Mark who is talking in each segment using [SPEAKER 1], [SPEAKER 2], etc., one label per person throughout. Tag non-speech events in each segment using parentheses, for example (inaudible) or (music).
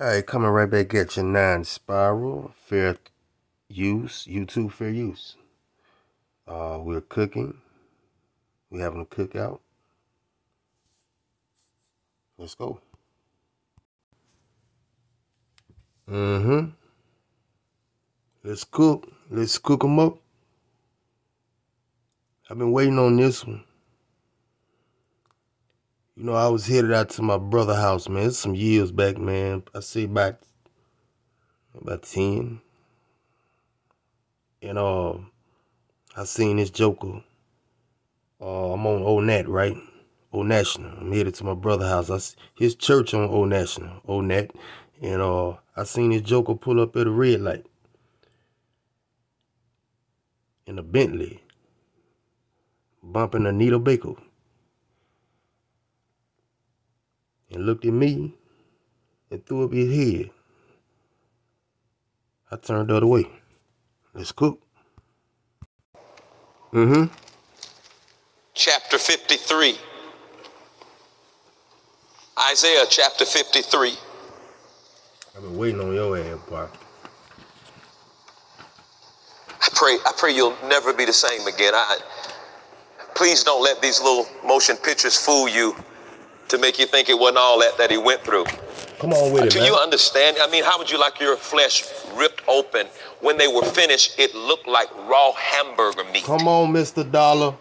[SPEAKER 1] Alright, coming right back at you, nine spiral, fair use, YouTube fair use. Uh, we're cooking. We're having a cookout. Let's go. Mm-hmm. Let's cook. Let's cook them up. I've been waiting on this one. You know, I was headed out to my brother house, man. It's some years back, man. I say about about ten. And uh I seen this Joker. Uh I'm on Old Nat, right? Old National. I'm headed to my brother house. I his church on Old National, Old Nat. And uh I seen this Joker pull up at a red light. In a Bentley. Bumping Anita Baker. And looked at me and threw up his head. I turned the other way. Let's cook. Mm-hmm.
[SPEAKER 2] Chapter 53. Isaiah chapter 53.
[SPEAKER 1] I've been waiting on your ass, boy.
[SPEAKER 2] I pray, I pray you'll never be the same again. I please don't let these little motion pictures fool you to make you think it wasn't all that that he went through.
[SPEAKER 1] Come on with it,
[SPEAKER 2] Do you understand? I mean, how would you like your flesh ripped open? When they were finished, it looked like raw hamburger meat.
[SPEAKER 1] Come on, Mr. Dollar.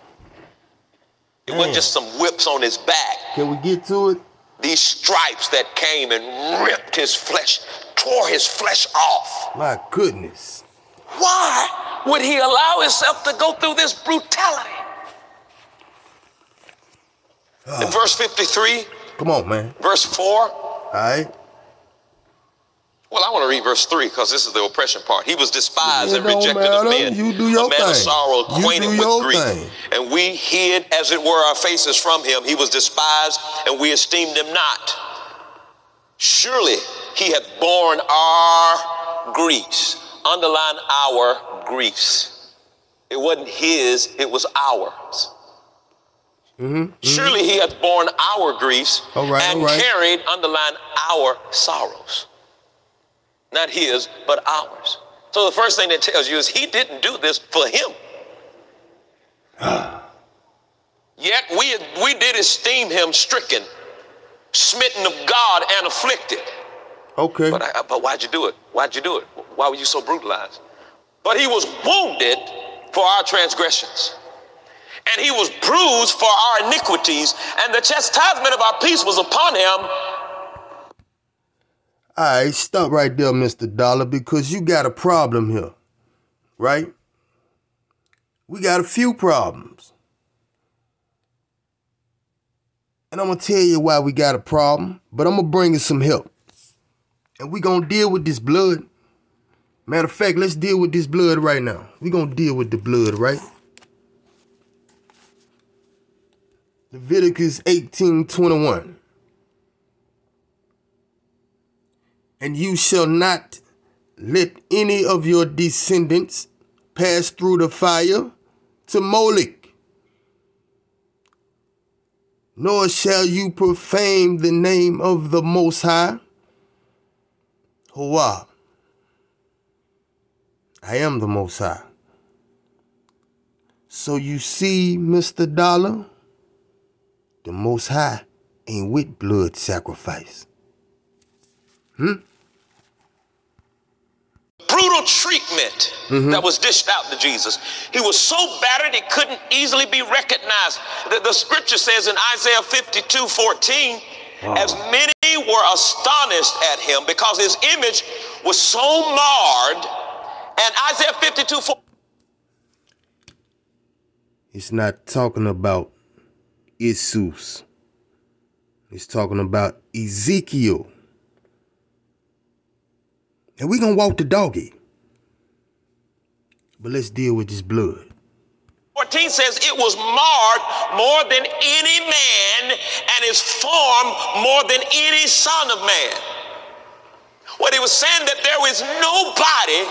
[SPEAKER 2] It wasn't just some whips on his back.
[SPEAKER 1] Can we get to it?
[SPEAKER 2] These stripes that came and ripped his flesh, tore his flesh off.
[SPEAKER 1] My goodness.
[SPEAKER 2] Why would he allow himself to go through this brutality? In verse 53,
[SPEAKER 1] Come on, man.
[SPEAKER 2] verse 4,
[SPEAKER 1] All right.
[SPEAKER 2] Well, I want to read verse 3 because this is the oppression part. He was despised and rejected
[SPEAKER 1] matter.
[SPEAKER 2] of men.
[SPEAKER 1] You do your
[SPEAKER 2] a man of
[SPEAKER 1] thing.
[SPEAKER 2] sorrow,
[SPEAKER 1] You
[SPEAKER 2] acquainted with grief.
[SPEAKER 1] thing.
[SPEAKER 2] And we hid, as it were, our faces from him. He was despised, and we esteemed him not. Surely he hath borne our griefs. Underline our griefs. It wasn't his, it was ours.
[SPEAKER 1] Mm-hmm.
[SPEAKER 2] Surely he hath borne our griefs
[SPEAKER 1] right,
[SPEAKER 2] and
[SPEAKER 1] right.
[SPEAKER 2] carried, underline, our sorrows. Not his, but ours. So the first thing that tells you is he didn't do this for him. (gasps) Yet we, we did esteem him stricken, smitten of God, and afflicted.
[SPEAKER 1] Okay.
[SPEAKER 2] But, I, but why'd you do it? Why'd you do it? Why were you so brutalized? But he was wounded for our transgressions, and he was bruised for our iniquities, and the chastisement of our peace was upon him.
[SPEAKER 1] All right, stop right there, Mr. Dollar, because you got a problem here, right? We got a few problems. And I'm going to tell you why we got a problem, but I'm going to bring you some help. And we going to deal with this blood. Matter of fact, let's deal with this blood right now. we going to deal with the blood, right? Leviticus 18:21. And you shall not let any of your descendants pass through the fire to Moloch, nor shall you profane the name of the Most High. Hawah. I am the Most High. So you see, Mr. Dollar, the Most High ain't with blood sacrifice. Hmm?
[SPEAKER 2] brutal treatment that was dished out to Jesus. He was so battered it couldn't easily be recognized. The, the scripture says in Isaiah 52 14, as many were astonished at him because his image was so marred. And Isaiah 52 4,
[SPEAKER 1] It's not talking about Jesus. He's talking about Ezekiel. And we're gonna walk the doggy. But let's deal with this blood.
[SPEAKER 2] 14 says it was marred more than any man and is formed more than any son of man. What he was saying that there was nobody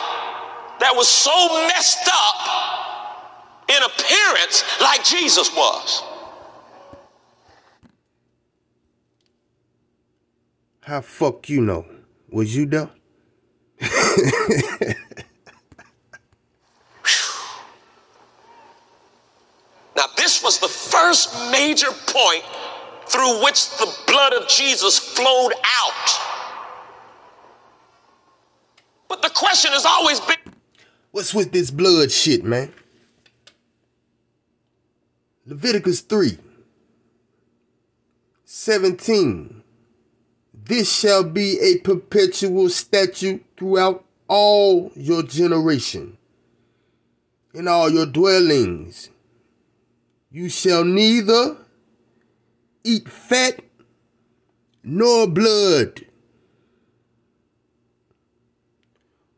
[SPEAKER 2] that was so messed up in appearance like Jesus was.
[SPEAKER 1] How fuck you know? Was you there? (laughs)
[SPEAKER 2] now, this was the first major point through which the blood of Jesus flowed out. But the question has always been
[SPEAKER 1] What's with this blood shit, man? Leviticus 3 17. This shall be a perpetual statute throughout all your generation, in all your dwellings. You shall neither eat fat nor blood,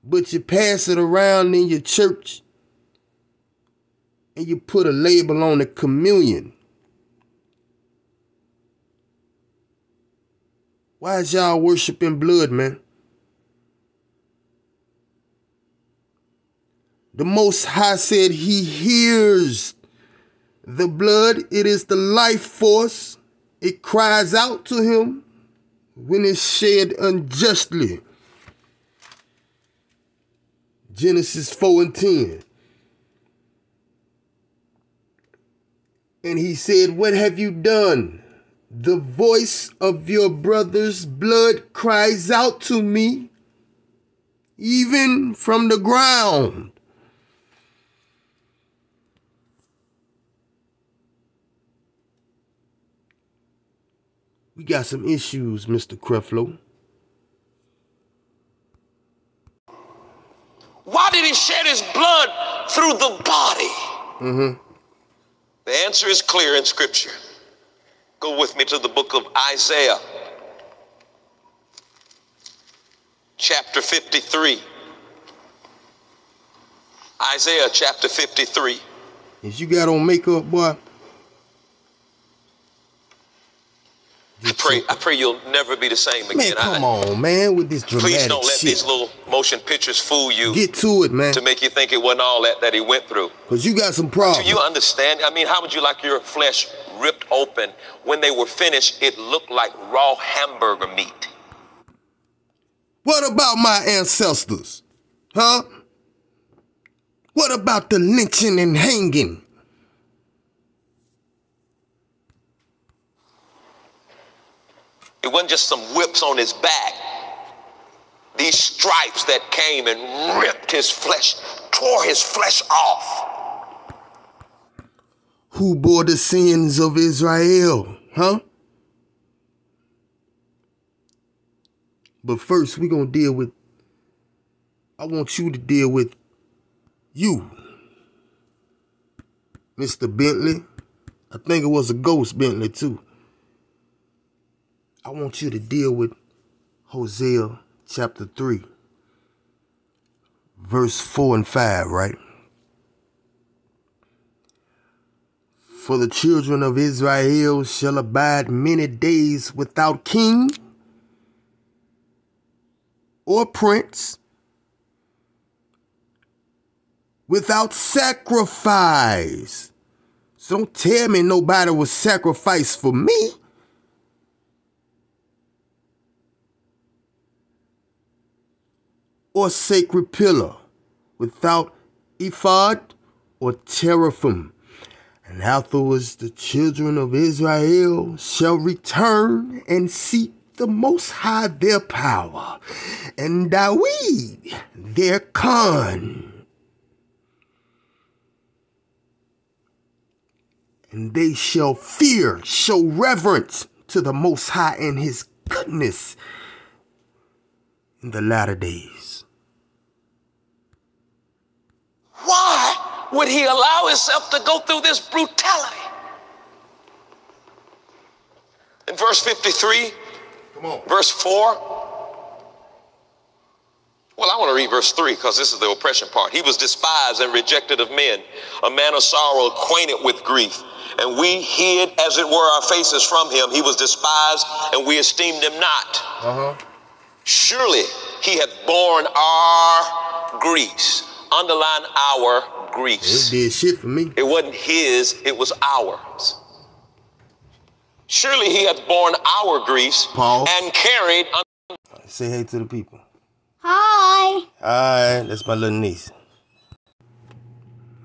[SPEAKER 1] but you pass it around in your church and you put a label on the communion. Why is y'all worshiping blood, man? The Most High said he hears the blood. It is the life force. It cries out to him when it's shed unjustly. Genesis 4 and 10. And he said, What have you done? The voice of your brother's blood cries out to me, even from the ground. We got some issues, Mr. Creflo.
[SPEAKER 2] Why did he shed his blood through the body?
[SPEAKER 1] Mm-hmm.
[SPEAKER 2] The answer is clear in Scripture. Go with me to the book of Isaiah, chapter 53. Isaiah chapter 53.
[SPEAKER 1] Is you got on makeup, boy?
[SPEAKER 2] I pray, I pray you'll never be the same again.
[SPEAKER 1] Man, come
[SPEAKER 2] I,
[SPEAKER 1] on, man, with this dramatic
[SPEAKER 2] please don't let
[SPEAKER 1] shit.
[SPEAKER 2] these little motion pictures fool you
[SPEAKER 1] Get to it, man.
[SPEAKER 2] to make you think it wasn't all that that he went through.
[SPEAKER 1] Cause you got some problems.
[SPEAKER 2] Do you understand? I mean, how would you like your flesh ripped open? When they were finished, it looked like raw hamburger meat.
[SPEAKER 1] What about my ancestors? Huh? What about the lynching and hanging?
[SPEAKER 2] It wasn't just some whips on his back. These stripes that came and ripped his flesh, tore his flesh off.
[SPEAKER 1] Who bore the sins of Israel? Huh? But first, we're going to deal with, I want you to deal with you, Mr. Bentley. I think it was a ghost Bentley, too. I want you to deal with Hosea chapter 3, verse 4 and 5, right? For the children of Israel shall abide many days without king or prince, without sacrifice. So don't tell me nobody was sacrificed for me. Or sacred pillar, without ephod or teraphim. And afterwards the children of Israel shall return and seek the Most High their power, and Dawid their Khan. And they shall fear, show reverence to the Most High and His goodness in the latter days.
[SPEAKER 2] Why would he allow himself to go through this brutality? In verse 53,
[SPEAKER 1] Come on.
[SPEAKER 2] verse 4. Well, I want to read verse 3 because this is the oppression part. He was despised and rejected of men, a man of sorrow, acquainted with grief. And we hid, as it were, our faces from him. He was despised, and we esteemed him not.
[SPEAKER 1] Uh huh.
[SPEAKER 2] Surely he hath borne our griefs. Underline our
[SPEAKER 1] It
[SPEAKER 2] griefs.
[SPEAKER 1] did shit for me.
[SPEAKER 2] It wasn't his, it was ours. Surely he hath borne our griefs
[SPEAKER 1] Paul.
[SPEAKER 2] and carried. un-
[SPEAKER 1] Say hey to the people.
[SPEAKER 3] Hi.
[SPEAKER 1] Hi, that's my little niece.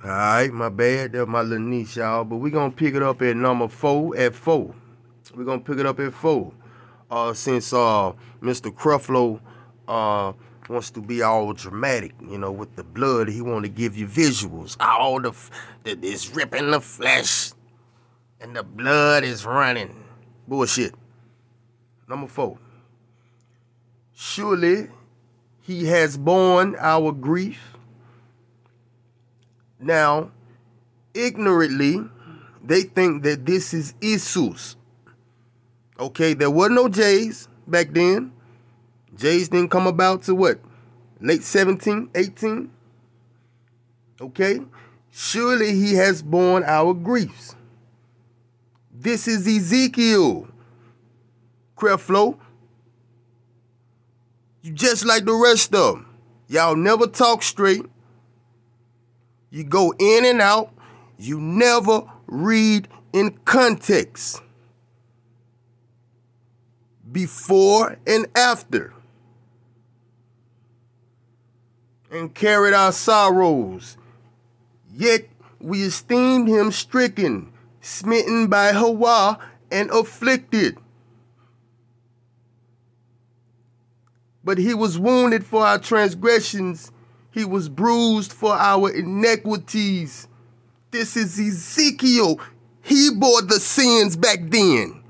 [SPEAKER 1] Alright, my bad. That's my little niece, y'all. But we're gonna pick it up at number four at four. We're gonna pick it up at four. Uh since uh Mr. Creflo uh wants to be all dramatic, you know, with the blood, he wanna give you visuals. All the, the it's ripping the flesh and the blood is running. Bullshit. Number four. Surely he has borne our grief. Now, ignorantly, they think that this is Jesus. Okay, there were no J's back then. J's didn't come about to what? Late 17, 18? Okay? Surely he has borne our griefs. This is Ezekiel. Creflo, you just like the rest of them. Y'all never talk straight. You go in and out. You never read in context. Before and after. And carried our sorrows. Yet we esteemed him stricken, smitten by Hawah, and afflicted. But he was wounded for our transgressions, he was bruised for our iniquities. This is Ezekiel. He bore the sins back then.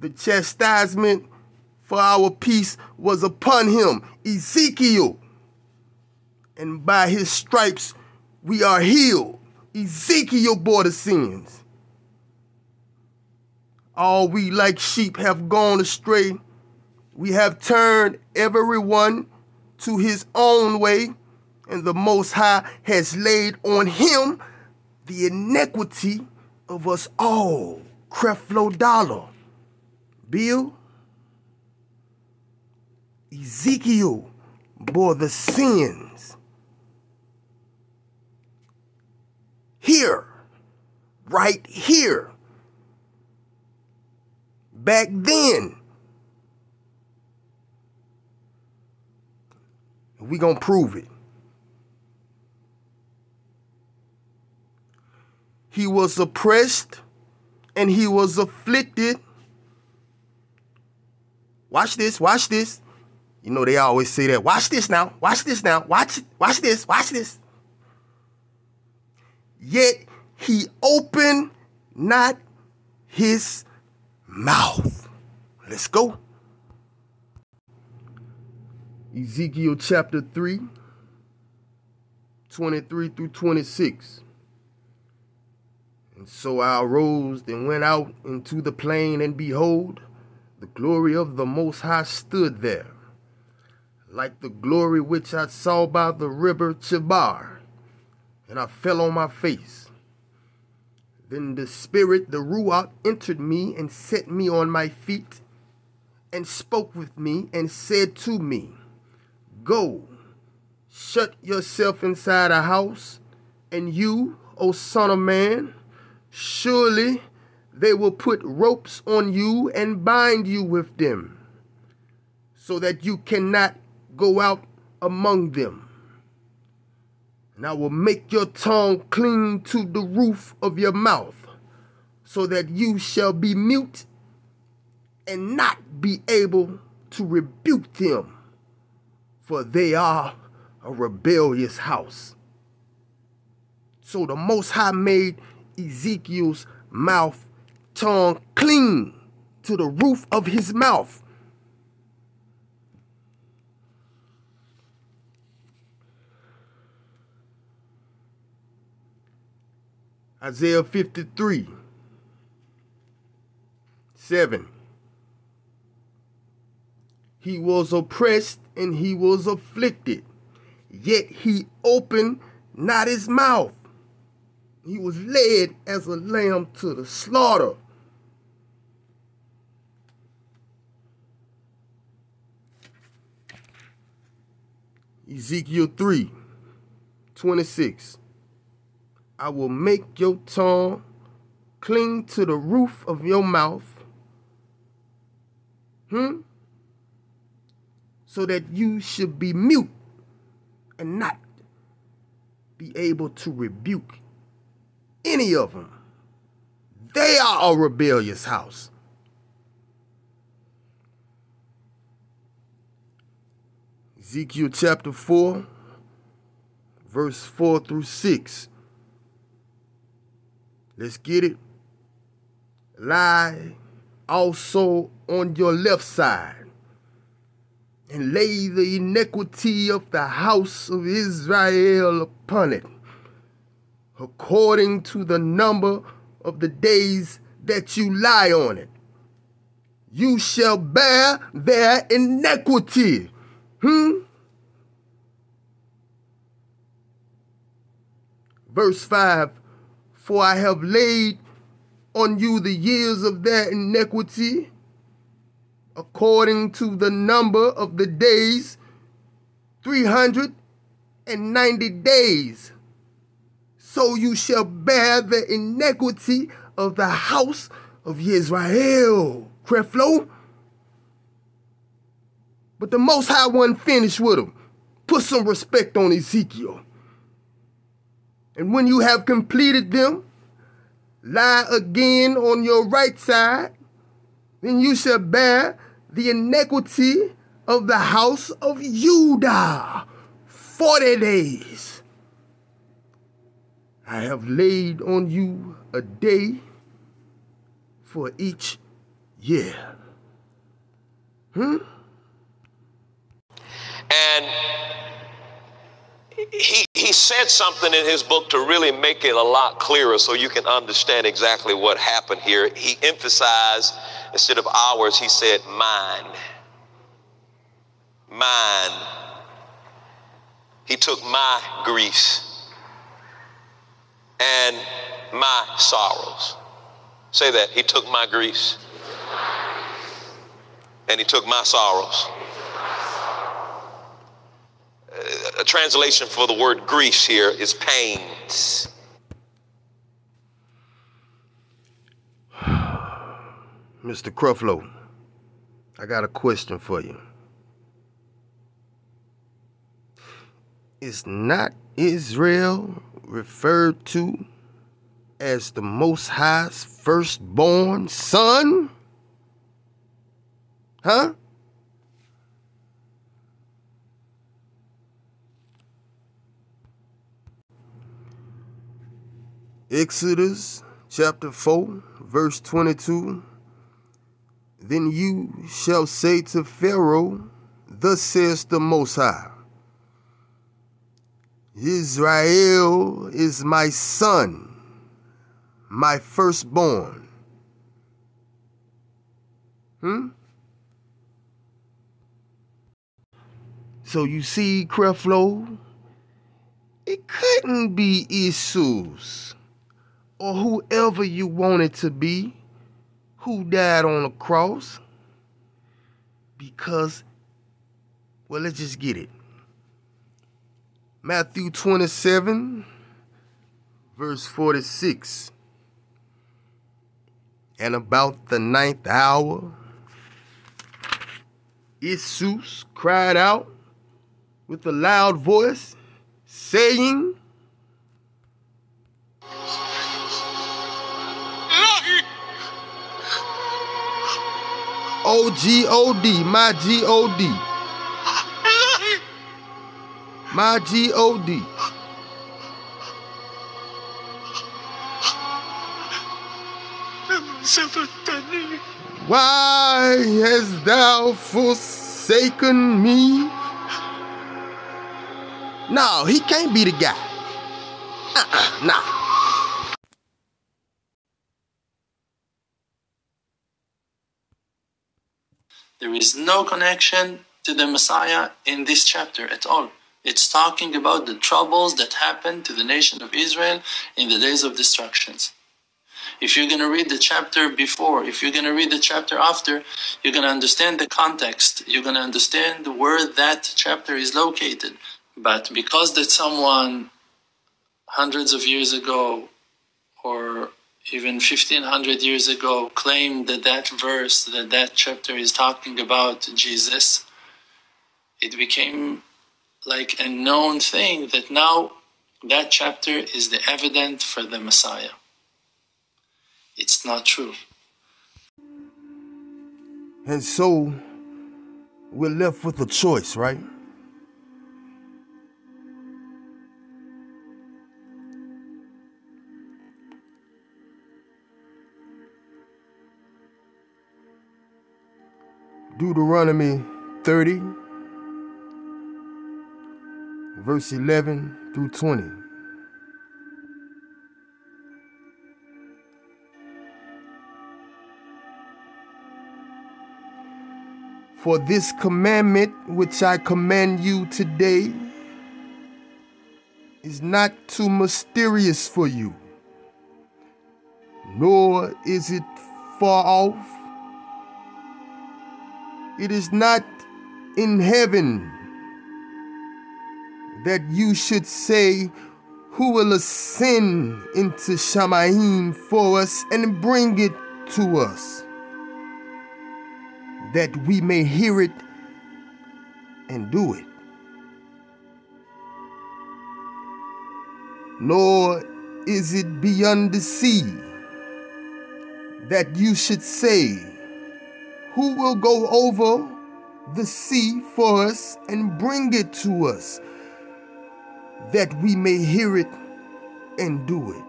[SPEAKER 1] The chastisement for our peace was upon him, Ezekiel. And by his stripes we are healed. Ezekiel bore the sins. All we like sheep have gone astray. We have turned everyone to his own way, and the Most High has laid on him the iniquity of us all. Creflo Dollar. Bill, Ezekiel bore the sins. Here, right here back then. We gonna prove it. He was oppressed and he was afflicted. Watch this, watch this. You know they always say that. Watch this now. Watch this now. Watch watch this. Watch this. Yet he opened not his mouth. Let's go. Ezekiel chapter 3, 23 through 26. And so I arose and went out into the plain, and behold, the glory of the Most High stood there, like the glory which I saw by the river Chebar. And I fell on my face then the Spirit, the Ruach, entered me and set me on my feet and spoke with me and said to me, Go, shut yourself inside a house, and you, O Son of Man, surely they will put ropes on you and bind you with them, so that you cannot go out among them and I will make your tongue cling to the roof of your mouth, so that you shall be mute and not be able to rebuke them, for they are a rebellious house. So the Most High made Ezekiel's mouth tongue cling to the roof of his mouth Isaiah 53, 7. He was oppressed and he was afflicted, yet he opened not his mouth. He was led as a lamb to the slaughter. Ezekiel 3, 26. I will make your tongue cling to the roof of your mouth, Hmm? So that you should be mute and not be able to rebuke any of them. They are a rebellious house. Ezekiel chapter 4, verse 4 through 6. Let's get it. Lie also on your left side, and lay the iniquity of the house of Israel upon it, according to the number of the days that you lie on it. You shall bear their iniquity. Hmm? Verse 5 For I have laid on you the years of their iniquity, according to the number of the days, 390 days. So you shall bear the iniquity of the house of Israel. Creflo. But the Most High one finished with him. Put some respect on Ezekiel. And when you have completed them, lie again on your right side, then you shall bear the iniquity of the house of Judah forty days. I have laid on you a day for each year. Hmm?
[SPEAKER 2] And he, he said something in his book to really make it a lot clearer so you can understand exactly what happened here. He emphasized, instead of ours, he said mine. Mine. He took my griefs and my sorrows. Say that. He took my griefs and he took my sorrows a translation for the word griefs here is pains. (sighs)
[SPEAKER 1] Mr. Creflo, I got a question for you. Is not Israel referred to as the Most High's firstborn son? Huh? Exodus chapter 4, verse 22. Then you shall say to Pharaoh, Thus says the Most High Israel is my son, my firstborn. Hmm? So you see, Creflo, it couldn't be Isus or whoever you want it to be who died on the cross because, well, let's just get it. Matthew 27, verse 46. And about the ninth hour, Jesus cried out with a loud voice, saying, O G O D, my G O D. My G O D. Why hast thou forsaken me? No, he can't be the guy. Uh-uh, nah.
[SPEAKER 4] There is no connection to the Messiah in this chapter at all. It's talking about the troubles that happened to the nation of Israel in the days of destructions. If you're going to read the chapter before, if you're going to read the chapter after, you're going to understand the context. You're going to understand where that chapter is located. But because that someone hundreds of years ago or even 1500 years ago claimed that that verse, that that chapter is talking about Jesus, it became like a known thing that now that chapter is the evidence for the Messiah. It's not true.
[SPEAKER 1] And so we're left with a choice, right? Deuteronomy 30, verse 11 through 20. For this commandment which I command you today is not too mysterious for you, nor is it far off. It is not in heaven that you should say, Who will ascend into Shamaim for us and bring it to us? that we may hear it and do it. Nor is it beyond the sea that you should say, Who will go over the sea for us and bring it to us, that we may hear it and do it?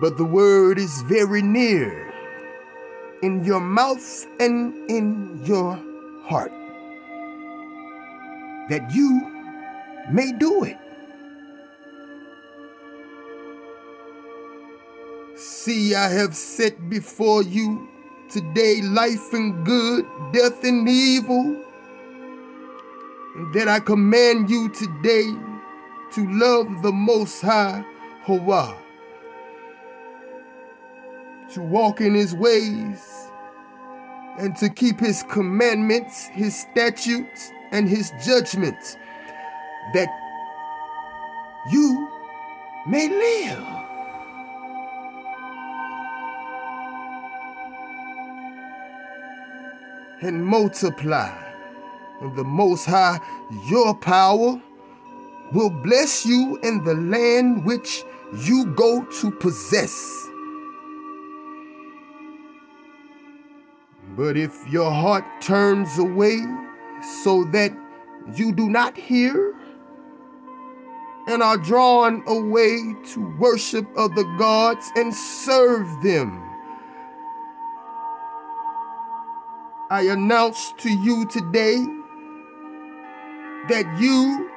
[SPEAKER 1] but the word is very near in your mouth and in your heart that you may do it. See, I have set before you today life and good, death and evil, and that I command you today to love the Most High, Hawah to walk in his ways and to keep his commandments, his statutes, and his judgments, that you may live. And multiply, and the Most High, your power, will bless you in the land which you go to possess. But if your heart turns away so that you do not hear and are drawn away to worship other gods and serve them, I announce to you today that you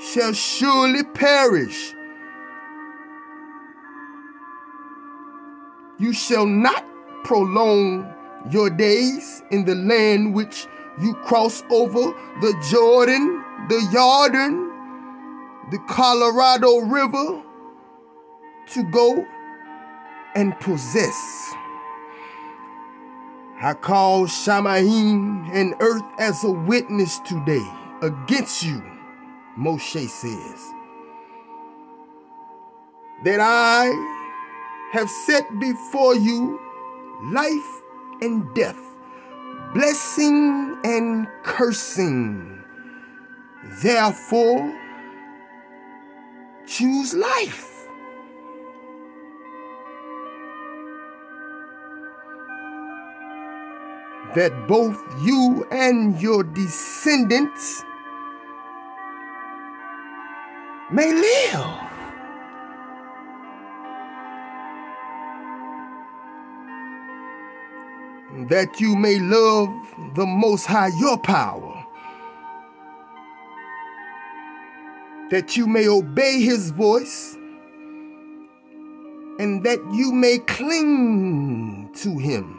[SPEAKER 1] shall surely perish. You shall not prolong your days in the land which you cross over the Jordan, the Jordan, the Colorado River to go and possess. I call Shamaim and earth as a witness today against you, Moshe says, that I have set before you life and death, blessing and cursing. Therefore, choose life. That both you and your descendants may live. that you may love the Most High your power, that you may obey his voice, and that you may cling to him,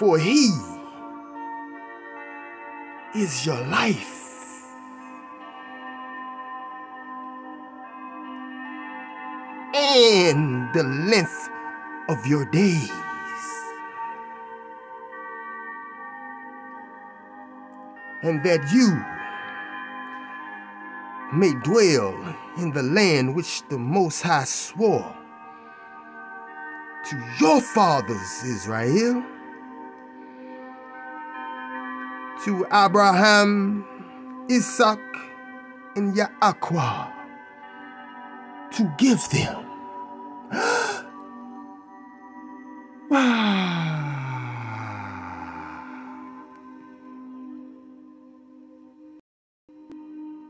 [SPEAKER 1] for he is your life. And the length of your days. and that you may dwell in the land which the Most High swore to your fathers, Israel, to Abraham, Isaac, and Yaakwa, to give them.